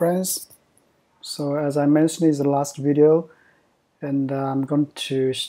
friends. So as I mentioned in the last video and uh, I'm going to sh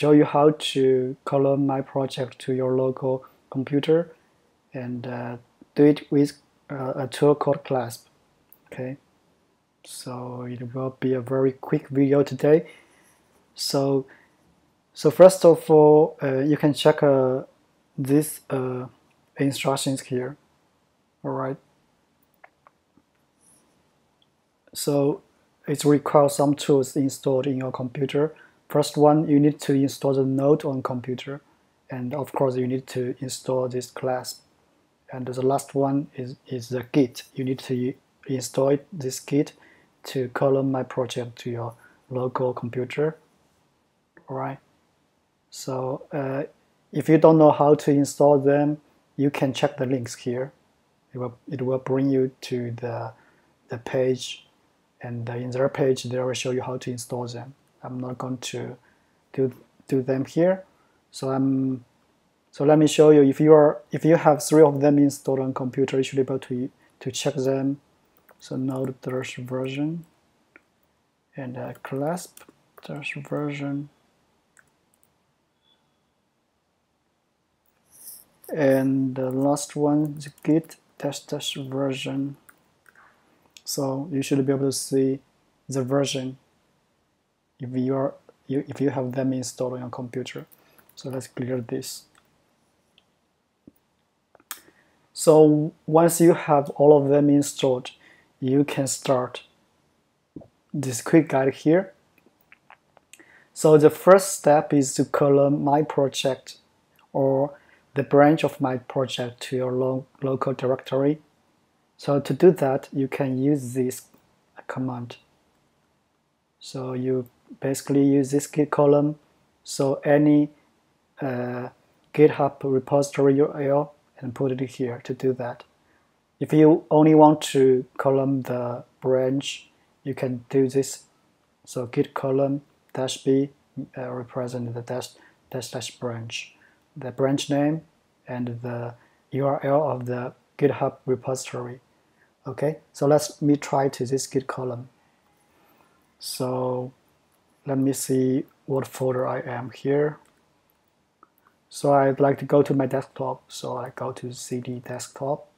show you how to clone my project to your local computer and uh, do it with uh, a tool called Clasp okay? So it will be a very quick video today. So so first of all uh, you can check uh, these uh, instructions here. All right so it requires some tools installed in your computer. First one you need to install the node on computer. And of course you need to install this clasp. and the last one is, is the git. You need to install this git to clone my project to your local computer. All right so uh, if you don't know how to install them you can check the links here. It will, it will bring you to the, the page and in their page they will show you how to install them. I'm not going to do, do them here. So I'm so let me show you. If you are if you have three of them installed on computer you should be able to to check them. So node dash version and uh, clasp dash version. And the last one is git dash dash version so you should be able to see the version if you are if you have them installed on your computer. So let's clear this. So once you have all of them installed you can start this quick guide here. So the first step is to clone my project or the branch of my project to your lo local directory so to do that, you can use this command. So you basically use this git clone. So any uh, GitHub repository URL and put it here to do that. If you only want to clone the branch, you can do this. So git clone dash b uh, represent the dash dash dash branch, the branch name and the URL of the GitHub repository. Okay, so let's me try to this git clone. So let me see what folder I am here. So I'd like to go to my desktop. So I go to cd desktop.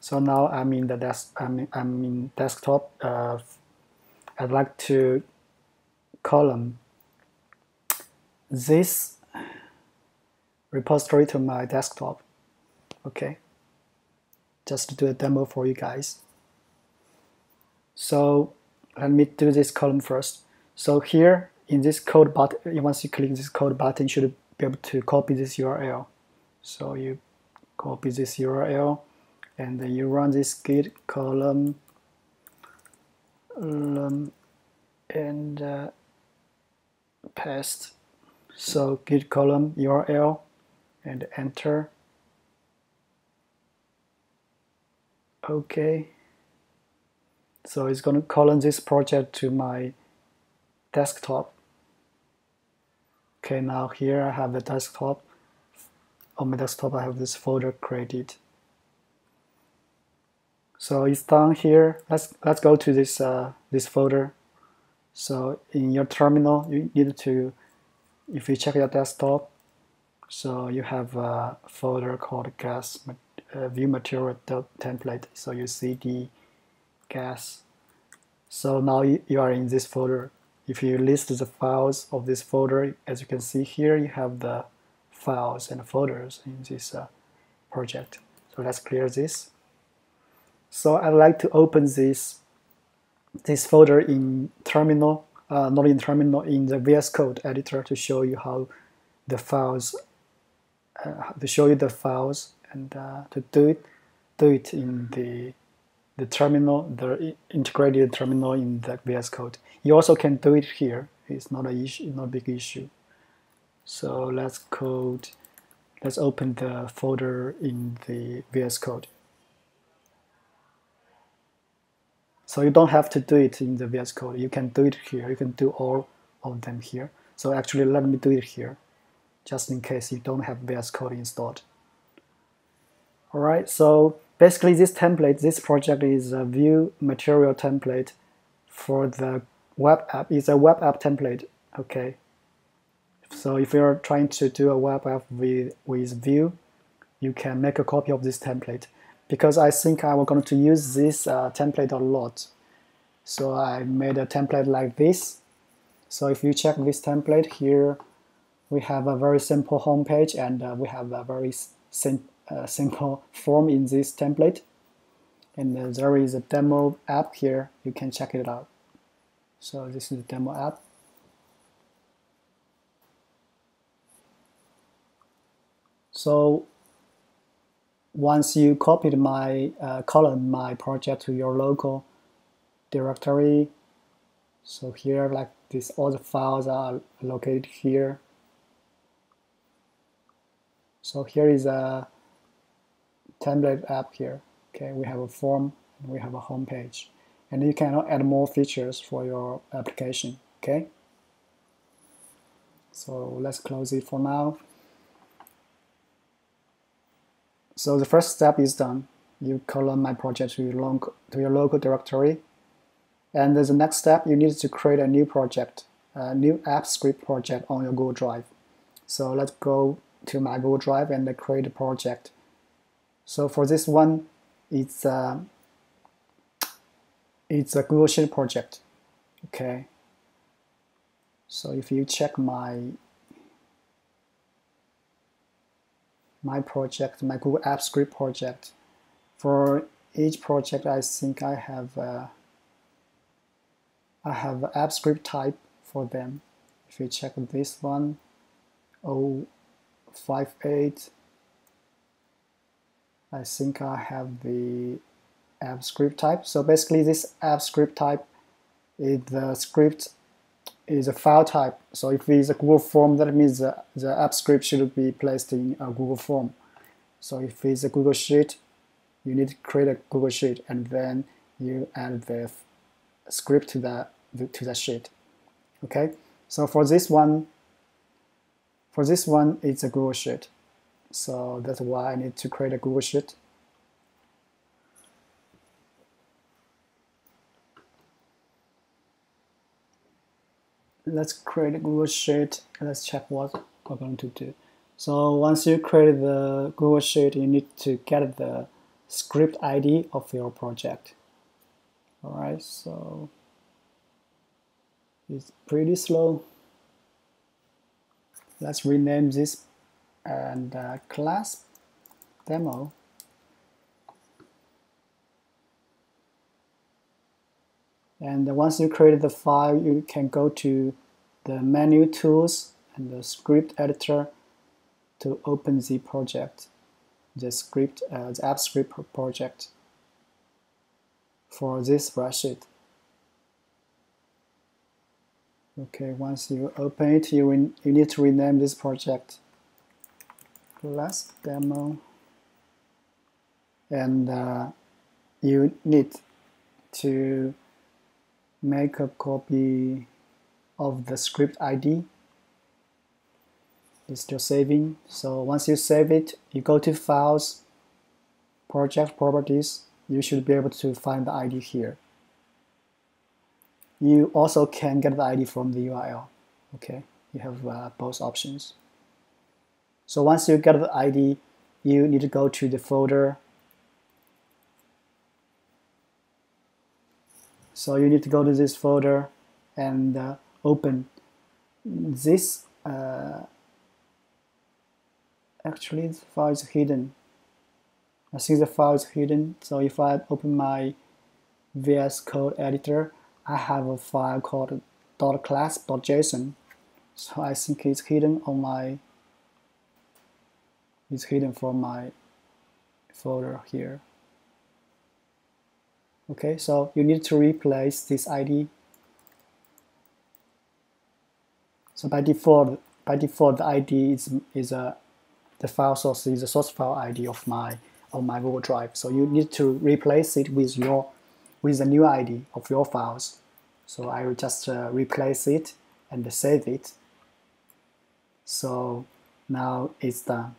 So now I'm in the desk. I'm in, I'm in desktop. Uh, I'd like to clone this repository to my desktop. Okay just to do a demo for you guys. So let me do this clone first. So here in this code button, once you click this code button, you should be able to copy this URL. So you copy this URL and then you run this git clone um, and uh, paste. So git clone URL and enter okay. So it's going to call this project to my desktop. Okay now here I have the desktop. On my desktop I have this folder created. So it's down here. Let's let's go to this uh, this folder. So in your terminal you need to if you check your desktop so you have a folder called gas uh, Vue material template. So you see the gas. So now you are in this folder. If you list the files of this folder, as you can see here, you have the files and folders in this uh, project. So let's clear this. So I'd like to open this this folder in terminal, uh, not in terminal, in the VS Code editor to show you how the files, uh, to show you the files and uh, to do it, do it in the the terminal, the integrated terminal in the VS Code. You also can do it here. It's not a issue, not a big issue. So let's code. Let's open the folder in the VS Code. So you don't have to do it in the VS Code. You can do it here. You can do all of them here. So actually, let me do it here, just in case you don't have VS Code installed. All right, so basically this template, this project is a Vue material template for the web app. It's a web app template, okay? So if you're trying to do a web app with, with Vue, you can make a copy of this template. Because I think I'm going to use this uh, template a lot. So I made a template like this. So if you check this template here, we have a very simple homepage and uh, we have a very sim uh, simple form in this template. And there is a demo app here. You can check it out. So this is the demo app. So once you copied my uh, clone, my project to your local directory, so here like this, all the files are located here. So here is a template app here. Okay, we have a form we have a home page. And you can add more features for your application. Okay. So let's close it for now. So the first step is done. You clone my project to your, local, to your local directory. And the next step, you need to create a new project, a new app script project on your Google Drive. So let's go to my Google Drive and create a project. So for this one, it's a, uh, it's a Google Sheet project. Okay. So if you check my my project, my Google App Script project. For each project, I think I have uh, I have app script type for them. If you check this one, 058, I think I have the app script type. So basically this app script type is the script is a file type. So if it's a Google form, that means the, the app script should be placed in a Google form. So if it's a Google Sheet, you need to create a Google Sheet and then you add the script to that to that sheet. Okay. So for this one, for this one, it's a Google Sheet. So that's why I need to create a Google Sheet. let's create a Google Sheet let's check what we're going to do. So once you create the Google Sheet, you need to get the script ID of your project. Alright, so it's pretty slow. Let's rename this and uh, clasp demo. And once you create the file, you can go to the menu tools and the script editor to open the project, the script, uh, the app script project for this spreadsheet. Okay, once you open it, you, you need to rename this project clasp demo. And uh, you need to make a copy of the script ID it's still saving. So once you save it you go to files project properties. You should be able to find the ID here. You also can get the ID from the URL okay? You have uh, both options so once you get the ID you need to go to the folder So you need to go to this folder and uh, open this. Uh, actually, the file is hidden. I think the file is hidden. So if I open my VS Code editor, I have a file called .clasp.json. So I think it's hidden on my it's hidden from my folder here. Okay, so you need to replace this ID. So by default, by default, the ID is is a the file source is the source file ID of my of my Google Drive. So you need to replace it with your with the new ID of your files. So I will just uh, replace it and save it. So now it's done.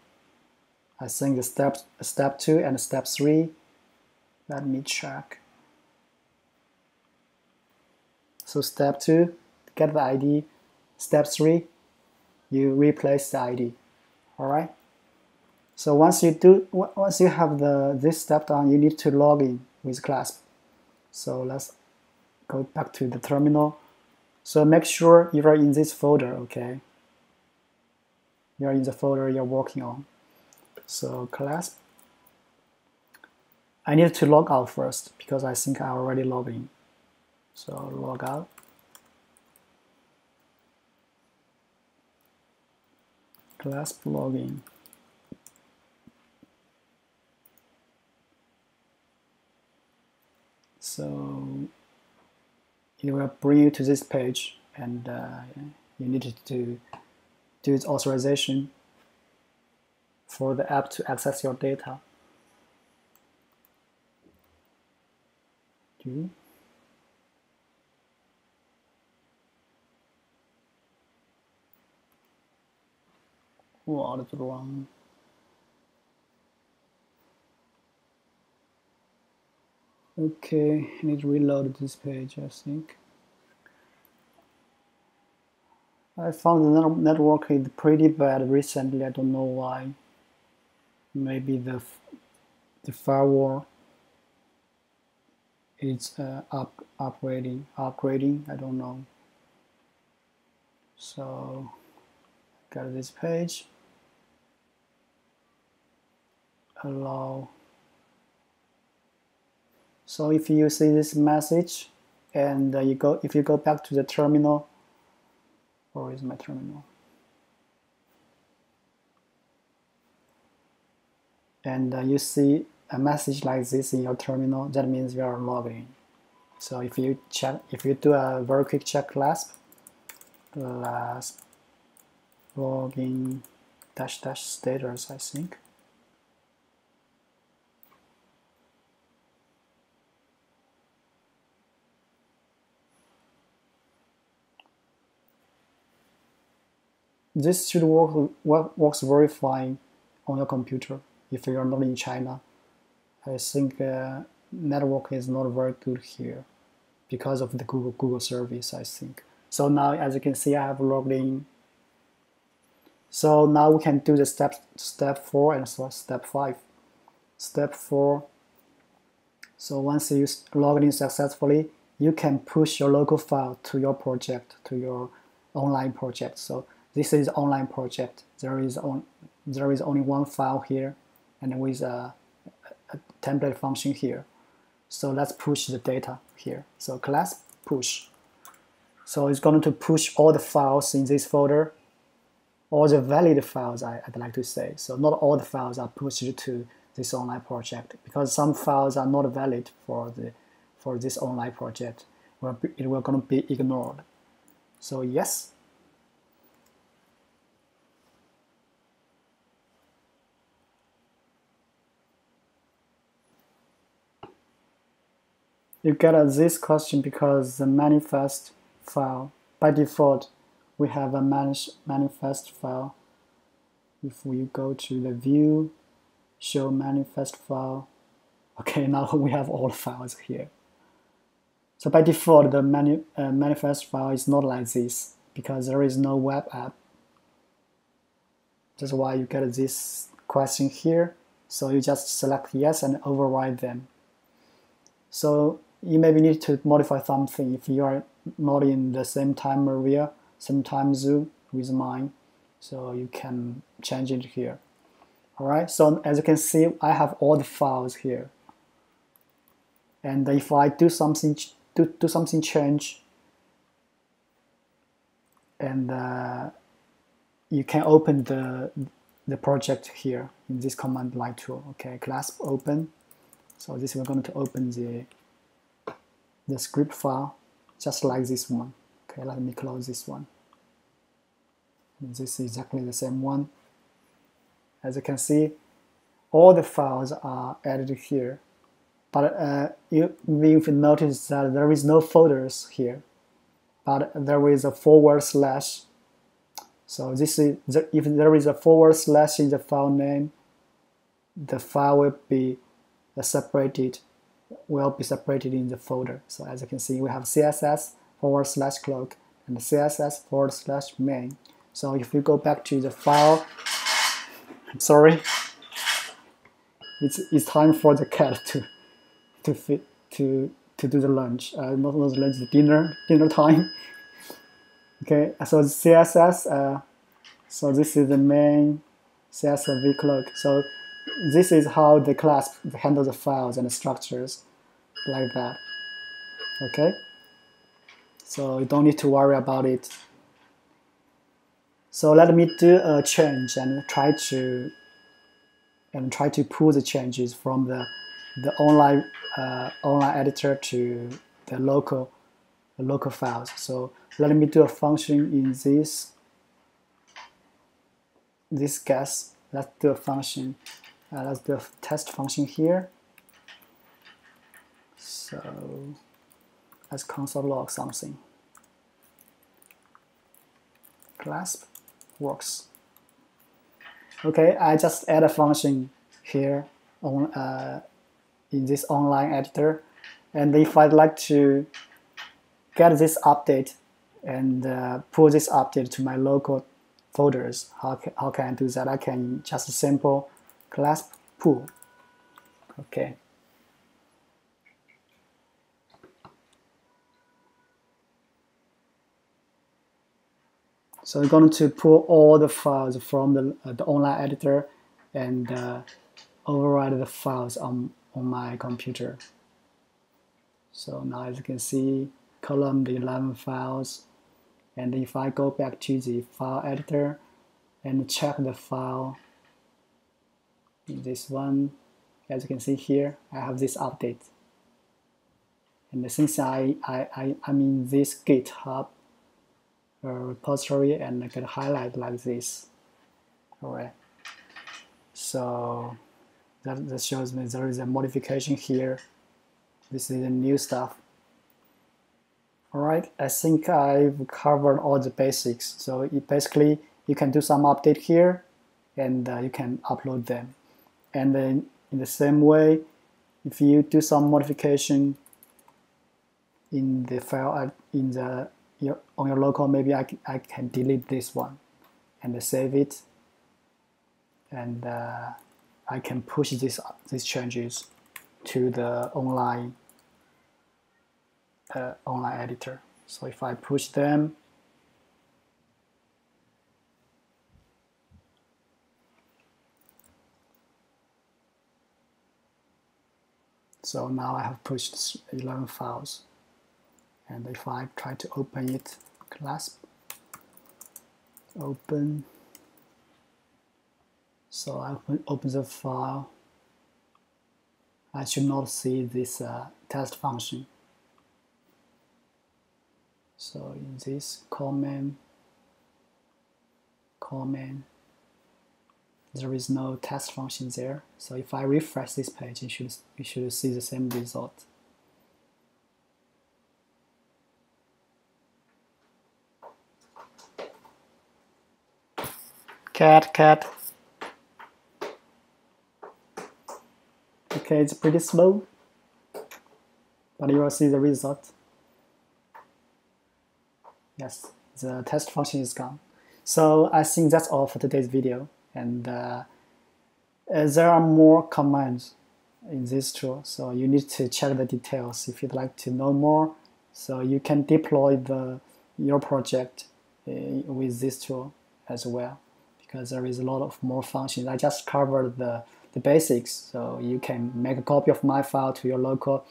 I think the step step two and step three. Let me check. So step two get the ID step three you replace the ID all right? So once you do once you have the this step done you need to log in with clasp. So let's go back to the terminal. So make sure you are in this folder okay? You're in the folder you're working on so clasp I need to log out first because I think I already logged in. So log out. Clasp login so it will bring you to this page and uh, you need to do its authorization for the app to access your data. Do is wrong? Okay, I need to reload this page, I think. I found the network is pretty bad recently, I don't know why. Maybe the, the firewall is uh, up, upgrading, upgrading, I don't know. So, got this page. Allow so if you see this message and uh, you go, if you go back to the terminal, where is my terminal? And uh, you see a message like this in your terminal, that means you are logging. So if you check, if you do a very quick check clasp, clasp login dash dash status, I think. this should work, work works very fine on your computer if you're not in China. I think uh, network is not very good here because of the Google Google service, I think. So now, as you can see, I have logged in. So now we can do the step step four and step five. Step four. So once you log in successfully, you can push your local file to your project, to your online project. So this is online project. There is on, there is only one file here, and with a, a template function here. So let's push the data here. So clasp push. So it's going to push all the files in this folder, all the valid files I, would like to say. So not all the files are pushed to this online project because some files are not valid for the for this online project. It will going to be ignored. So yes, You get this question because the manifest file, by default, we have a manifest file. If we go to the view, show manifest file, okay, now we have all files here. So by default, the manu uh, manifest file is not like this because there is no web app. That's why you get this question here. So you just select yes and override them. So you maybe need to modify something if you are not in the same time area, same time zone with mine. So you can change it here. Alright, so as you can see, I have all the files here. And if I do something, do, do something change, and uh, you can open the the project here in this command line tool. Okay, clasp open. So this we're going to open the the script file just like this one. Okay, let me close this one. And this is exactly the same one. As you can see, all the files are added here. But uh, you will notice that there is no folders here, but there is a forward slash. So this is the, if there is a forward slash in the file name, the file will be separated will be separated in the folder. So as you can see, we have CSS forward slash cloak and CSS forward slash main. So if you go back to the file, I'm sorry, it's, it's time for the cat to to fit to to do the lunch. Uh, not lunch, the dinner dinner time. okay, so CSS. Uh, so this is the main CSS vcloak. So this is how the clasp handles the files and the structures like that. Okay. So you don't need to worry about it so let me do a change and try to and try to pull the changes from the the online uh, online editor to the local the local files. So let me do a function in this this guess. Let's do a function. Uh, let's do a test function here. So let's console log something. Clasp works. Okay, I just add a function here on uh, in this online editor, and if I'd like to get this update and uh, pull this update to my local folders, how can, how can I do that? I can just simple clasp pull. Okay. So we're going to pull all the files from the, uh, the online editor and uh, override the files on, on my computer. So now as you can see, column the 11 files. And if I go back to the file editor and check the file, this one, as you can see here, I have this update. And since I, I, I, I'm in this GitHub repository and I can highlight like this. Alright. So that, that shows me there is a modification here. This is the new stuff. Alright, I think I've covered all the basics. So basically you can do some update here and uh, you can upload them. And then in the same way, if you do some modification in the file in the your, on your local, maybe I, I can delete this one and save it. And uh, I can push this, these changes to the online uh, online editor. So if I push them, so now I have pushed 11 files. And if I try to open it clasp open. So I open, open the file. I should not see this uh, test function. So in this comment comment there is no test function there. So if I refresh this page you should, you should see the same result. Cat cat. Okay it's pretty slow but you will see the result. Yes the test function is gone. So I think that's all for today's video and uh, uh, there are more commands in this tool so you need to check the details if you'd like to know more so you can deploy the your project uh, with this tool as well because there is a lot of more functions. I just covered the, the basics, so you can make a copy of my file to your local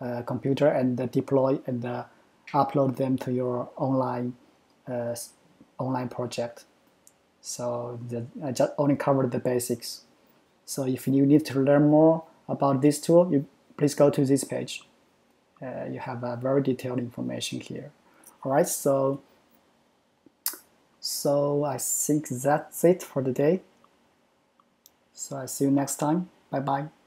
uh, computer and deploy and uh, upload them to your online uh, online project. So the, I just only covered the basics. So if you need to learn more about this tool, you please go to this page. Uh, you have a very detailed information here. All right, so so I think that's it for the day. So I see you next time. Bye bye.